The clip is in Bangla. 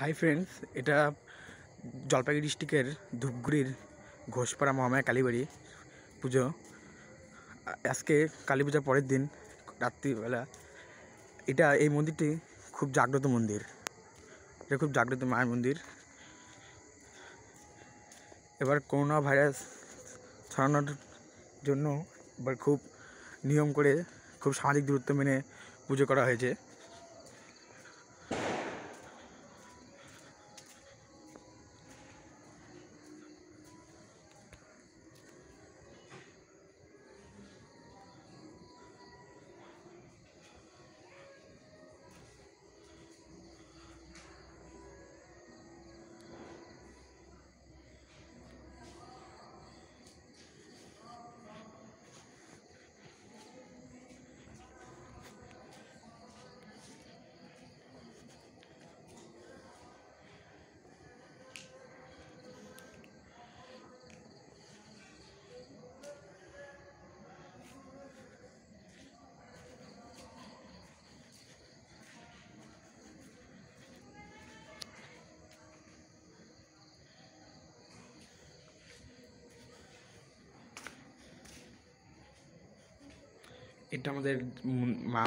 হাই ফ্রেন্ডস এটা জলপাইগুড়ি ডিস্ট্রিক্টের ধূপগুড়ির ঘোষপাড়া মহামায়া কালীবাড়ি। পুজো। আজকে কালী পূজার পরের দিন, রাত্রিবেলা। এটা, এই মন্দিরটি খুব জাগ্রত মন্দির। এটা খুব জাগ্রত মায়ের মন্দির। এবার করোনা ভাইরাস ছড়ানোর জন্য এবার খুব নিয়ম করে, খুব সামাজিক দূরত্ব মেনে পুজো করা হয়েছে। এটা আমাদের মা